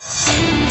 you